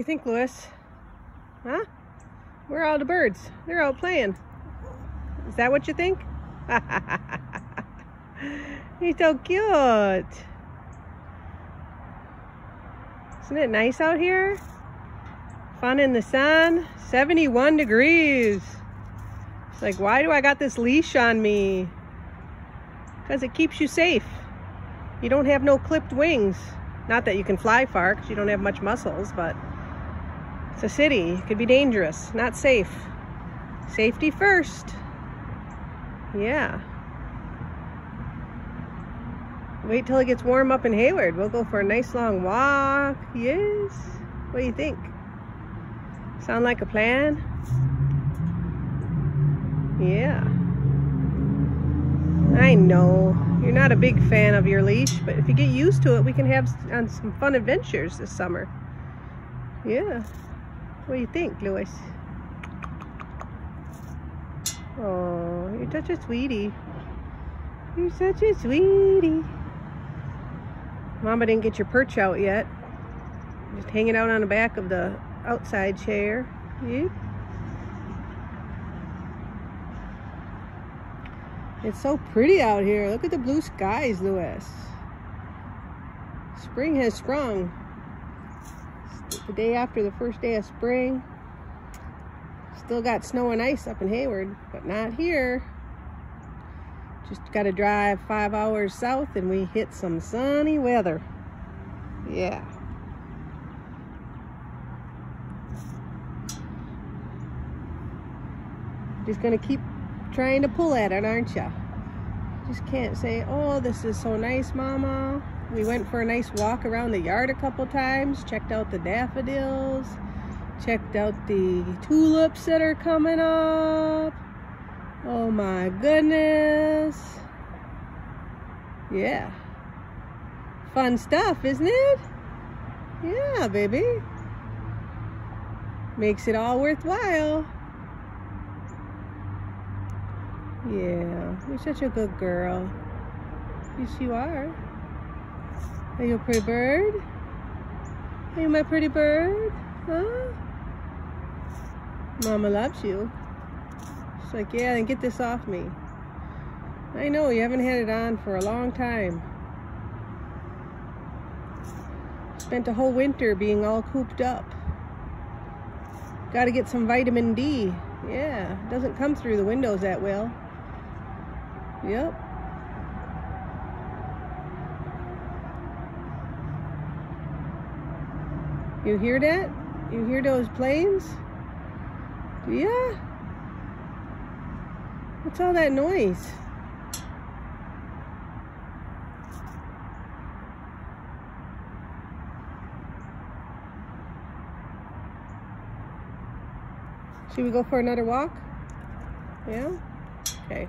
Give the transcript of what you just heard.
you think, Louis? Huh? Where are all the birds? They're out playing. Is that what you think? He's so cute. Isn't it nice out here? Fun in the sun. 71 degrees. It's like, why do I got this leash on me? Because it keeps you safe. You don't have no clipped wings. Not that you can fly far because you don't have much muscles, but it's a city. It could be dangerous, not safe. Safety first. Yeah. Wait till it gets warm up in Hayward. We'll go for a nice long walk. Yes. What do you think? Sound like a plan? Yeah. I know. You're not a big fan of your leash, but if you get used to it, we can have on uh, some fun adventures this summer. Yeah. What do you think, Louis? Oh, you're such a sweetie. You're such a sweetie. Mama didn't get your perch out yet. Just hanging out on the back of the outside chair. Yeah. It's so pretty out here. Look at the blue skies, Louis. Spring has sprung the day after the first day of spring. Still got snow and ice up in Hayward, but not here. Just got to drive five hours south and we hit some sunny weather. Yeah. Just gonna keep trying to pull at it, aren't you? Just can't say, oh, this is so nice, Mama. We went for a nice walk around the yard a couple times, checked out the daffodils, checked out the tulips that are coming up. Oh my goodness. Yeah. Fun stuff, isn't it? Yeah, baby. Makes it all worthwhile. Yeah, you're such a good girl. Yes, you are. Are you a pretty bird? Are you my pretty bird? Huh? Mama loves you. She's like, yeah, then get this off me. I know, you haven't had it on for a long time. Spent a whole winter being all cooped up. Got to get some vitamin D. Yeah, doesn't come through the windows that well. Yep. You hear that? You hear those planes? Yeah. What's all that noise? Should we go for another walk? Yeah? Okay.